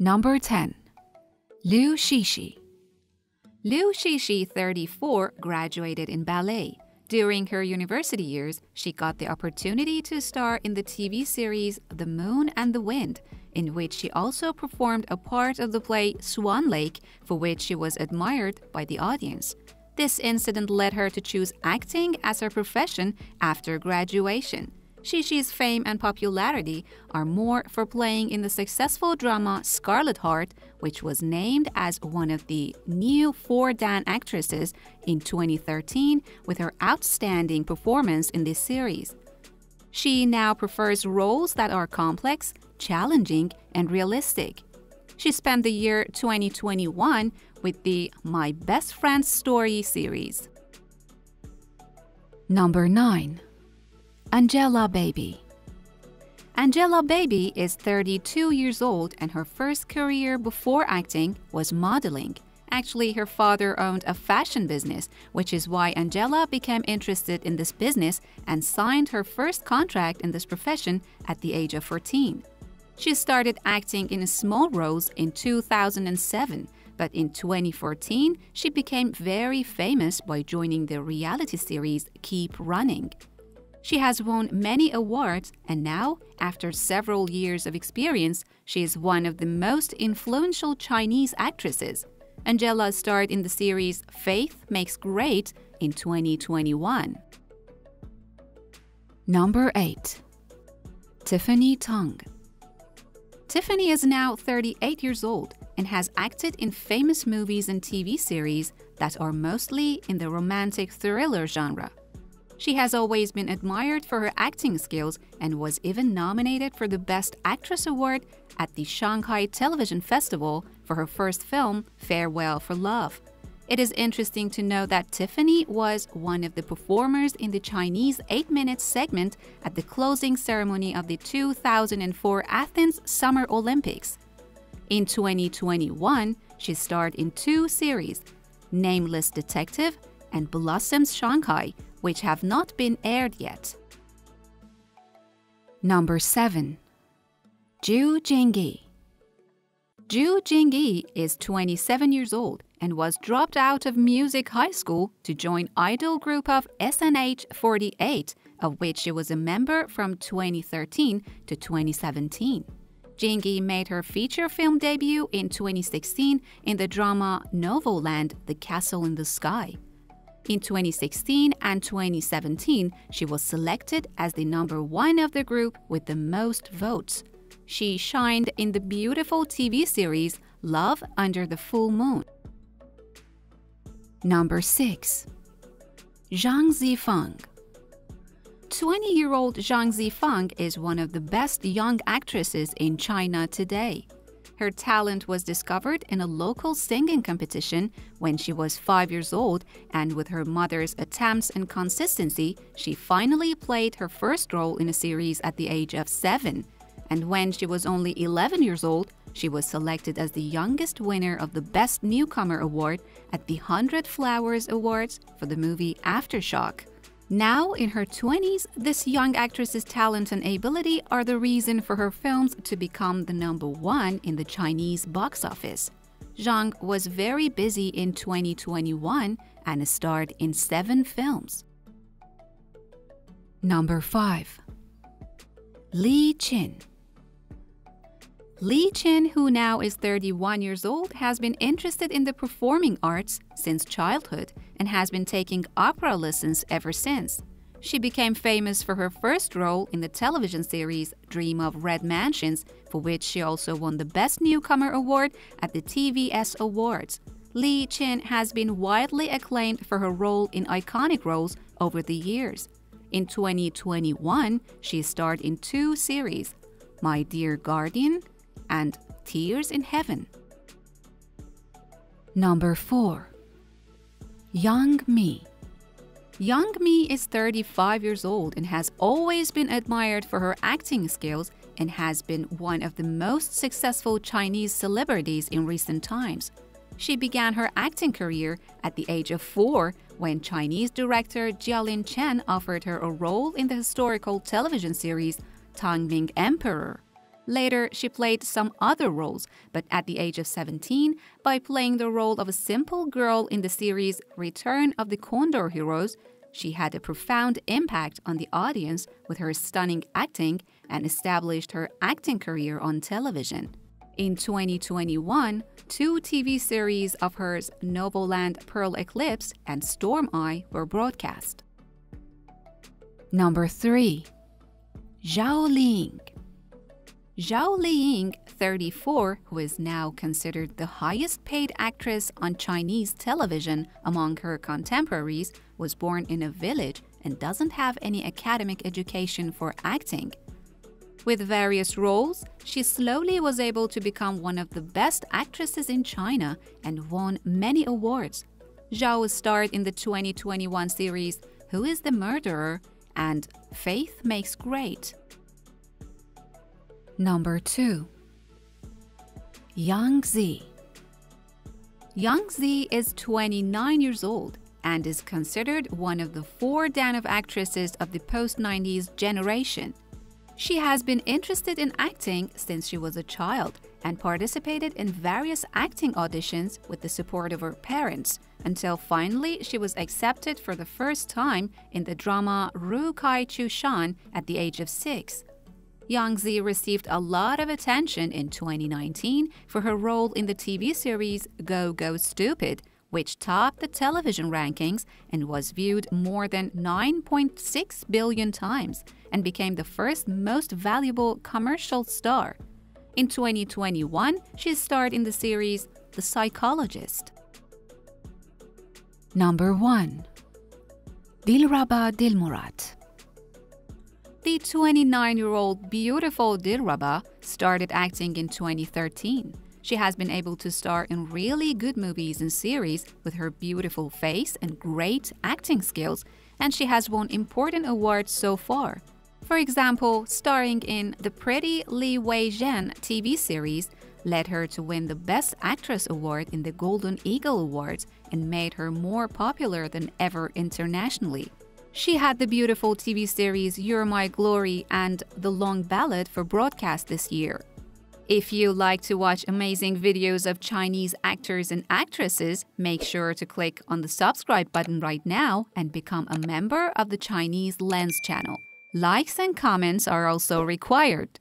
Number 10. Liu Shishi. Liu Shishi, 34, graduated in ballet. During her university years, she got the opportunity to star in the TV series The Moon and the Wind, in which she also performed a part of the play Swan Lake, for which she was admired by the audience. This incident led her to choose acting as her profession after graduation. Shishi's fame and popularity are more for playing in the successful drama Scarlet Heart, which was named as one of the new four Dan actresses in 2013 with her outstanding performance in this series. She now prefers roles that are complex, challenging, and realistic. She spent the year 2021 with the My Best Friend's Story series. Number 9. Angelababy. Angela Baby is 32 years old and her first career before acting was modeling. Actually, her father owned a fashion business, which is why Angela became interested in this business and signed her first contract in this profession at the age of 14. She started acting in small roles in 2007, but in 2014, she became very famous by joining the reality series Keep Running. She has won many awards, and now, after several years of experience, she is one of the most influential Chinese actresses. Angela starred in the series Faith Makes Great in 2021. Number 8. Tiffany Tang. Tiffany is now 38 years old and has acted in famous movies and TV series that are mostly in the romantic thriller genre. She has always been admired for her acting skills and was even nominated for the Best Actress Award at the Shanghai Television Festival for her first film, Farewell for Love. It is interesting to know that Tiffany was one of the performers in the Chinese 8 minute segment at the closing ceremony of the 2004 Athens Summer Olympics. In 2021, she starred in two series Nameless Detective and Blossoms Shanghai, which have not been aired yet. Number 7. Ju Jingyi. Ju Jingyi is 27 years old and was dropped out of music high school to join idol group of SNH48, of which she was a member from 2013 to 2017. Jingyi made her feature film debut in 2016 in the drama Novoland The Castle in the Sky. In 2016 and 2017, she was selected as the number one of the group with the most votes. She shined in the beautiful TV series Love Under the Full Moon. Number 6. Zhang Zifeng. 20 year old Zhang Zifeng is one of the best young actresses in China today. Her talent was discovered in a local singing competition when she was five years old, and with her mother's attempts and consistency, she finally played her first role in a series at the age of seven. And when she was only 11 years old, she was selected as the youngest winner of the Best Newcomer Award at the 100 Flowers Awards for the movie Aftershock. Now, in her 20s, this young actress's talent and ability are the reason for her films to become the number one in the Chinese box office. Zhang was very busy in 2021 and starred in seven films. Number 5. Li Qin Li Qin, who now is 31 years old, has been interested in the performing arts since childhood and has been taking opera lessons ever since. She became famous for her first role in the television series Dream of Red Mansions, for which she also won the Best Newcomer Award at the TVS Awards. Li Qin has been widely acclaimed for her role in iconic roles over the years. In 2021, she starred in two series My Dear Guardian and Tears in Heaven. Number 4. Yang Mi. Yang Mi is 35 years old and has always been admired for her acting skills and has been one of the most successful Chinese celebrities in recent times. She began her acting career at the age of four when Chinese director Jialin Chen offered her a role in the historical television series Tang Ming Emperor. Later, she played some other roles, but at the age of 17, by playing the role of a simple girl in the series Return of the Condor Heroes, she had a profound impact on the audience with her stunning acting and established her acting career on television. In 2021, two TV series of hers, Novoland Pearl Eclipse and Storm Eye, were broadcast. Number 3. Zhao Liying Zhao Liying, 34, who is now considered the highest paid actress on Chinese television among her contemporaries, was born in a village and doesn't have any academic education for acting. With various roles, she slowly was able to become one of the best actresses in China and won many awards. Zhao starred in the 2021 series Who is the Murderer and Faith Makes Great. Number 2 Yang Zi Yang Zi is 29 years old and is considered one of the four Danov actresses of the post 90s generation. She has been interested in acting since she was a child and participated in various acting auditions with the support of her parents until finally she was accepted for the first time in the drama Ru Kai Chu Shan at the age of six. Yang Zi received a lot of attention in 2019 for her role in the TV series Go Go Squid, which topped the television rankings and was viewed more than 9.6 billion times and became the first most valuable commercial star. In 2021, she starred in the series The Psychologist. Number 1 Dilraba Dilmurat the 29 year old beautiful Dilraba started acting in 2013. She has been able to star in really good movies and series with her beautiful face and great acting skills, and she has won important awards so far. For example, starring in the Pretty Li Hui Zhen TV series led her to win the Best Actress award in the Golden Eagle Awards and made her more popular than ever internationally. She had the beautiful TV series You're My Glory and The Long Ballad for broadcast this year. If you like to watch amazing videos of Chinese actors and actresses, make sure to click on the subscribe button right now and become a member of the Chinese Lenz channel. Likes and comments are also required.